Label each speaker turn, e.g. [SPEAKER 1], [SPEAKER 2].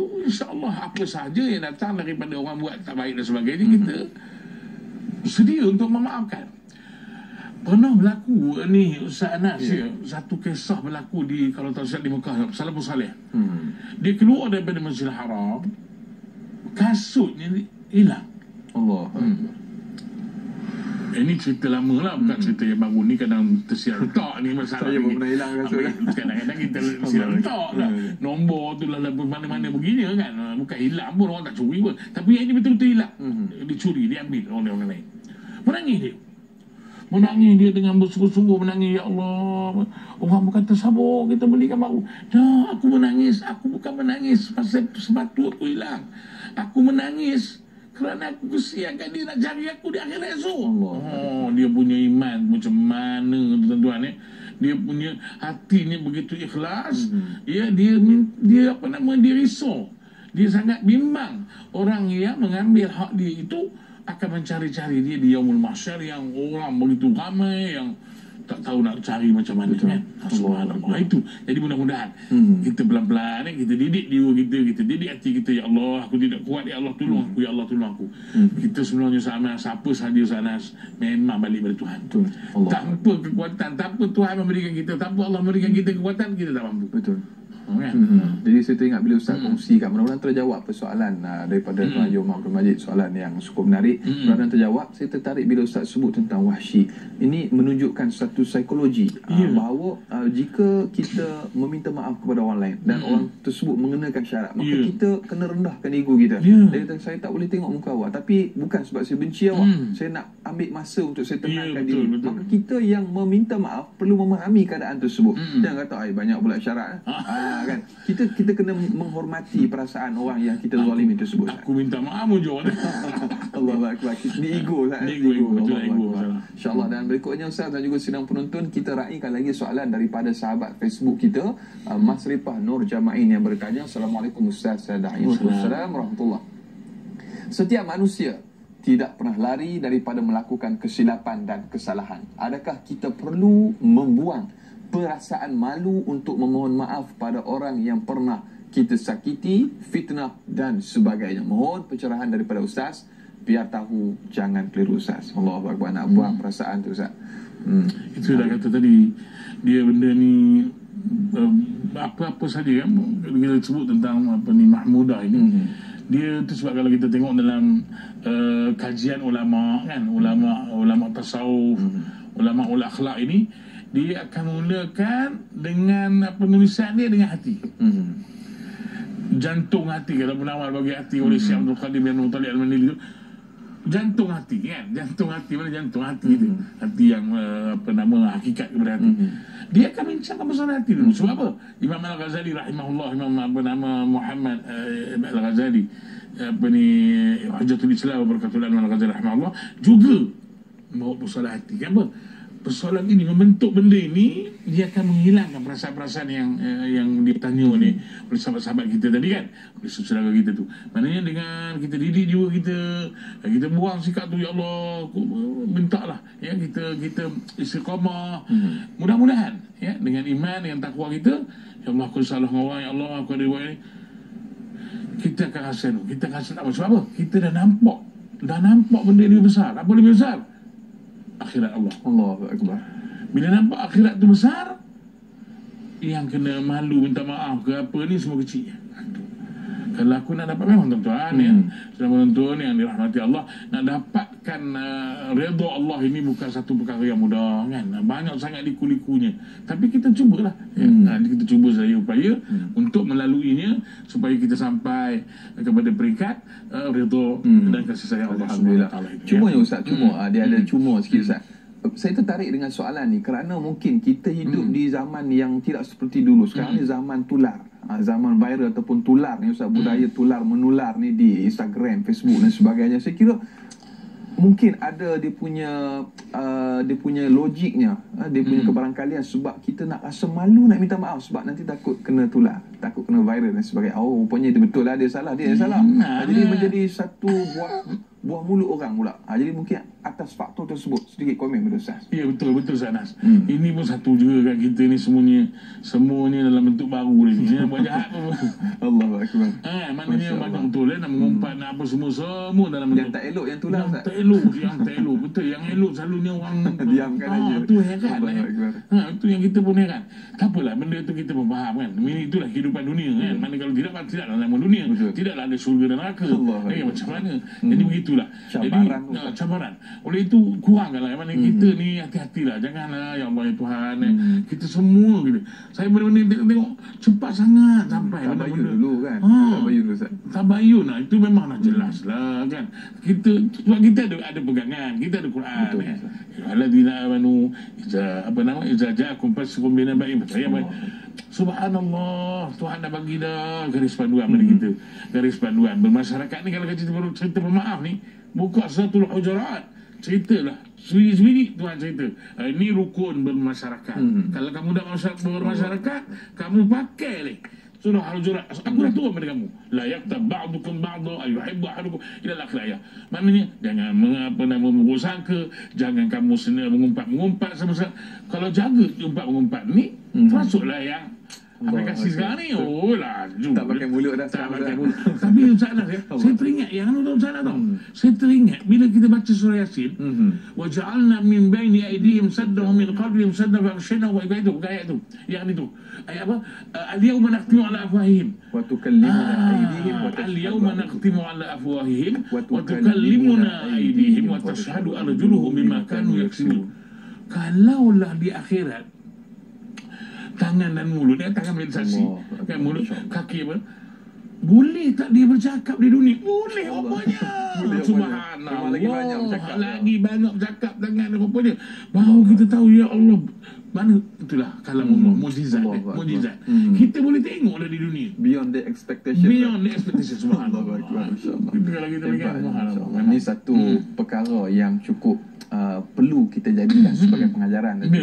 [SPEAKER 1] tu insya-Allah apa sahaja yang datang daripada orang buat tak baik dan sebagainya
[SPEAKER 2] Hmm.
[SPEAKER 1] kita sedia untuk memaafkan. Pernah berlaku ni Ustaz Anas ya. Satu kisah berlaku di kalau tak silap di Mekah Salafus Saleh.
[SPEAKER 2] Hmm.
[SPEAKER 1] Dia keluar daripada Masjidil Haram kasutnya hilang.
[SPEAKER 2] Allah.
[SPEAKER 1] Hmm. Ini cerita lama lah Bukan cerita yang baru ni Kadang tersiar tak ni masalah
[SPEAKER 2] Saya
[SPEAKER 1] ni.
[SPEAKER 2] pun pernah hilang kasut?
[SPEAKER 1] Kadang-kadang tersiar tak lah. Nombor tu lah dapat mana-mana begini kan. Ah, Bukan hilang pun Orang tak curi pun. Tapi yang ni betul-betul hilang.
[SPEAKER 2] Mhm.
[SPEAKER 1] Dicuri Diambil oleh orang lain. Menangis dia. Menangis dia dengan bersungguh-sungguh menangis Ya Allah Orang berkata sabar Kita belikan baru Tak aku menangis. Aku bukan menangis Pasal sepatu aku hilang. Aku menangis kerana aku kesiankan dia nak cari aku di akhirat esok.
[SPEAKER 2] Allah.
[SPEAKER 1] Oh, dia punya iman macam mana tuan-tuan eh. Dia punya hatinya begitu ikhlas.
[SPEAKER 2] Mhm.
[SPEAKER 1] Ya, dia dia apa nama dia risau. Dia sangat bimbang orang yang mengambil hak dia itu akan mencari-cari dia di yaumul mahsyar yang orang begitu ramai yang tak tahu nak cari macam mana
[SPEAKER 2] Betul.
[SPEAKER 1] kan. Subhanallah. Itu. Jadi mudah-mudahan
[SPEAKER 2] Hmm.
[SPEAKER 1] kita pelan-pelan eh, kita didik jiwa kita, kita didik hati kita ya Allah, aku tidak kuat ya Allah tolong aku ya Allah tolong aku.
[SPEAKER 2] Hmm.
[SPEAKER 1] Kita sebenarnya sama siapa sahaja sana memang balik pada Tuhan.
[SPEAKER 2] Betul. Allah.
[SPEAKER 1] Tanpa kekuatan, tanpa Tuhan memberikan kita, tanpa Allah memberikan kita kekuatan, kita tak mampu.
[SPEAKER 2] Betul.
[SPEAKER 1] Kan?
[SPEAKER 2] Hmm. Jadi saya teringat bila Ustaz
[SPEAKER 1] Hmm.
[SPEAKER 2] kongsikan Mudah-mudahan terjawab persoalan uh, Daripada
[SPEAKER 1] Hmm.
[SPEAKER 2] Tuan Umar Abdul Majid Soalan yang cukup menarik
[SPEAKER 1] Hmm.
[SPEAKER 2] Mudah-mudahan terjawab Saya tertarik bila Ustaz sebut tentang wahsy Ini menunjukkan satu psikologi uh,
[SPEAKER 1] Ya.
[SPEAKER 2] Bahawa uh, jika kita meminta maaf kepada orang lain Dan
[SPEAKER 1] Hmm.
[SPEAKER 2] orang tersebut mengenakan syarat Maka
[SPEAKER 1] Ya.
[SPEAKER 2] kita kena rendahkan ego kita
[SPEAKER 1] Ya.
[SPEAKER 2] Dia kata saya tak boleh tengok muka awak Tapi bukan sebab saya benci awak
[SPEAKER 1] Hmm.
[SPEAKER 2] Saya nak ambil masa untuk saya
[SPEAKER 1] Ya,
[SPEAKER 2] tenangkan
[SPEAKER 1] betul,
[SPEAKER 2] diri
[SPEAKER 1] betul.
[SPEAKER 2] Maka kita yang meminta maaf Perlu memahami keadaan tersebut
[SPEAKER 1] Hmm.
[SPEAKER 2] Jangan kata "Ai, banyak pula syarat eh." ah, kan kita kita kena menghormati perasaan orang yang kita zalimi tersebut Ustaz.
[SPEAKER 1] Aku minta maaf mujur.
[SPEAKER 2] Allahu akbar. Ni ego Ustaz.
[SPEAKER 1] Ni ego, ego. Betul, salah.
[SPEAKER 2] InsyaAllah dan berikutnya Ustaz dan juga sidang penonton kita raikan lagi soalan daripada sahabat Facebook kita uh, Mas Ripah Nur Jamain yang bertanya Assalamualaikum Ustaz saya da'i Assalamualaikum warahmatullahi Setiap manusia tidak pernah lari daripada melakukan kesilapan dan kesalahan. Adakah kita perlu membuang perasaan malu untuk memohon maaf pada orang yang pernah kita sakiti, fitnah dan sebagainya. Mohon pencerahan daripada Ustaz biar tahu jangan keliru Ustaz. Allahu Akbar nak buang perasaan tu Ustaz. Hmm.
[SPEAKER 1] Itu dah kata tadi dia benda ni um, apa-apa saja kan kita sebut tentang apa ni mahmudah ini
[SPEAKER 2] Mhm.
[SPEAKER 1] dia tu sebab kalau kita tengok dalam uh, kajian ulama kan ulama ulama tasawuf ulama ul akhlak ini dia akan mulakan dengan penulisan dia dengan hati.
[SPEAKER 2] Hmm.
[SPEAKER 1] jantung hati kalau penawar bagi hati oleh Syekh Abdul Qadir bin Talib Al-Manili itu jantung hati kan? Jantung hati mana jantung hati itu hati yang uh, apa nama hakikat kepada hati. Dia akan bincangkan masalah hati dulu. Sebab apa? Imam Al-Ghazali rahimahullah Imam apa nama Muhammad uh, Al-Ghazali apa ni Hujjatul Islam berkatulah Al-Ghazali rahimahullah juga bawa persoalan hati. Kan apa persoalan ini membentuk benda ini dia akan menghilangkan perasaan-perasaan yang uh, yang ditanya oleh oleh sahabat-sahabat kita tadi kan? Oleh saudara kita tu. Maknanya dengan kita didik jiwa kita eh, kita buang sikap tu ya Allah aku minta lah ya kita kita istiqamah. Mudah-mudahan ya dengan iman dengan takwa kita ya Allah aku salah dengan orang ya Allah aku ada buat ini kita akan rasa tu kita akan rasa tak apa? Sebab apa? Kita dah nampak dah nampak benda ni besar. Apa lebih besar akhirat Allah
[SPEAKER 2] Allahu Akbar.
[SPEAKER 1] bila nampak akhirat tu besar Yang kena malu minta maaf ke apa ni semua kecil. Kalau aku nak dapat memang tuan-tuan ya
[SPEAKER 2] Hmm.
[SPEAKER 1] Sedang penonton yang dirahmati Allah Nak dapatkan uh, redha Allah ini bukan satu perkara yang mudah kan Banyak sangat liku-likunya Tapi kita cubalah ya.
[SPEAKER 2] Hmm.
[SPEAKER 1] ha, Kita cuba saya upaya Untuk melaluinya Supaya kita sampai kepada peringkat uh, redha
[SPEAKER 2] Hmm.
[SPEAKER 1] dan kasih sayang Allah
[SPEAKER 2] Alhamdulillah. Cuma
[SPEAKER 1] ya.
[SPEAKER 2] ya Ustaz, cuma
[SPEAKER 1] Hmm.
[SPEAKER 2] ah, dia ada
[SPEAKER 1] Hmm.
[SPEAKER 2] cuma sikit Ustaz. Saya tertarik dengan soalan ni kerana mungkin kita hidup
[SPEAKER 1] Hmm.
[SPEAKER 2] di zaman yang tidak seperti dulu. Sekarang ni zaman tular. Ah, zaman viral ataupun tular ni Ustaz, budaya
[SPEAKER 1] Hmm.
[SPEAKER 2] tular menular ni di Instagram, Facebook dan sebagainya. Saya kira mungkin ada dia punya uh, dia punya logiknya uh, dia punya
[SPEAKER 1] Hmm.
[SPEAKER 2] kebarangkalian sebab kita nak rasa malu nak minta maaf sebab nanti takut kena tular takut kena viral dan sebagainya oh rupanya itu betul lah dia salah dia salah
[SPEAKER 1] Hmm.
[SPEAKER 2] uh, jadi menjadi satu buah buah mulut orang pula. Ha, jadi mungkin atas faktor tersebut sedikit komen pada Ustaz.
[SPEAKER 1] Ya betul betul Sanas.
[SPEAKER 2] Hmm.
[SPEAKER 1] Ini pun satu juga kat kita ni semuanya semuanya dalam bentuk baru ni. Ni buat jahat pun.
[SPEAKER 2] Allahu akbar.
[SPEAKER 1] Eh, maknanya
[SPEAKER 2] Masya
[SPEAKER 1] banyak
[SPEAKER 2] Allah.
[SPEAKER 1] betul eh, nak mengumpat nak apa semua semua dalam
[SPEAKER 2] Yang
[SPEAKER 1] bentuk
[SPEAKER 2] tak elok yang tu lah
[SPEAKER 1] yang
[SPEAKER 2] Ustaz.
[SPEAKER 1] tak elok yang tak elok betul yang elok selalunya orang
[SPEAKER 2] Diamkan
[SPEAKER 1] ah,
[SPEAKER 2] aja.
[SPEAKER 1] tu heran
[SPEAKER 2] Allahu
[SPEAKER 1] eh. Ha, itu yang kita pun heran tak apalah benda tu kita pun faham kan ini itulah kehidupan dunia kan mana kalau tidak tidaklah nama dunia
[SPEAKER 2] Betul.
[SPEAKER 1] tidaklah ada surga dan neraka
[SPEAKER 2] Allahu
[SPEAKER 1] eh, macam mana jadi begitulah
[SPEAKER 2] Cabaran
[SPEAKER 1] jadi, ah, cabaran. Oleh itu kurangkanlah. Mana kita ni hati-hatilah. Janganlah ya Allah ya Tuhan eh. kita semua gitu. Saya benar-benar tengok, tengok cepat sangat sampai
[SPEAKER 2] Tabayun
[SPEAKER 1] benda-benda.
[SPEAKER 2] dulu kan.
[SPEAKER 1] Ha.
[SPEAKER 2] Tabayun dulu Ustaz.
[SPEAKER 1] Tabayun lah. Itu memang dah jelas lah kan. Kita sebab kita ada ada pegangan. Kita ada Quran
[SPEAKER 2] Betul,
[SPEAKER 1] eh.
[SPEAKER 2] Ustaz.
[SPEAKER 1] Alladzina amanu iza apa nama? Iza ja'akum fasiqun binaba'in. Percaya baik Subhanallah Tuhan dah bagi dah. Garis panduan pada kita? Garis panduan bermasyarakat ni kalau kita baru cerita pemaaf ni buka suratul hujurat. Ceritalah. Sendiri-sendiri Tuhan cerita. Uh, ini rukun bermasyarakat.
[SPEAKER 2] Hmm.
[SPEAKER 1] kalau kamu dah masyarakat, bermasyarakat kamu pakai ni Surah Al-Hujurat. Aku dah turun pada kamu. La yaktab ba'dukum ba'du ayuhibbu ahadukum ila al-akhir ayat. Maknanya jangan mengapa nama memburuk sangka, jangan kamu sendiri mengumpat-mengumpat sama sama. Kalau jaga umpat-mengumpat ni,
[SPEAKER 2] Hmm.
[SPEAKER 1] termasuklah yang aplikasi sekarang ni. Oh laju.
[SPEAKER 2] Tak pakai mulut dah
[SPEAKER 1] Tak pakai mulut. Tapi Ustaz Anas ya, saya teringat yang anu tahu Ustaz Anas tahu. Saya teringat bila kita baca surah Yasin,
[SPEAKER 2] Mhm.
[SPEAKER 1] وجعلنا من بين أيديهم سدا ومن قبلهم سدا فأغشيناهم وإبعاد itu ayat itu yang itu ayat apa Uh, اليوم نختم على أفواههم
[SPEAKER 2] Wa tukallimuna
[SPEAKER 1] Ah,
[SPEAKER 2] aydihim wa tashhadu
[SPEAKER 1] اليوم نختم على أفواههم
[SPEAKER 2] وتكلمنا
[SPEAKER 1] وتكلمنا
[SPEAKER 2] أيديهم
[SPEAKER 1] أيديهم
[SPEAKER 2] وتشهد
[SPEAKER 1] وتشهد أرجلهم بما كانوا يكسبون kalaulah di akhirat tangan dan mulut ni tangan menjadi saksi
[SPEAKER 2] Allah.
[SPEAKER 1] kan mulut
[SPEAKER 2] Masya Allah.
[SPEAKER 1] kaki apa Boleh tak dia bercakap di dunia? Boleh rupanya.
[SPEAKER 2] Boleh
[SPEAKER 1] subhanallah.
[SPEAKER 2] Memang lagi banyak bercakap.
[SPEAKER 1] lagi banyak bercakap dan rupanya. Baru kita tahu ya Allah mana itulah kalam Allah mujizat
[SPEAKER 2] Allah
[SPEAKER 1] eh,
[SPEAKER 2] Akbar.
[SPEAKER 1] mujizat.
[SPEAKER 2] Hmm.
[SPEAKER 1] kita boleh tengok dah di dunia.
[SPEAKER 2] Beyond the expectation.
[SPEAKER 1] beyond the expectation subhanallah.
[SPEAKER 2] insyaAllah.
[SPEAKER 1] itu kalau kita lihat
[SPEAKER 2] insyaAllah. Ini satu perkara yang cukup uh, perlu kita jadikan sebagai pengajaran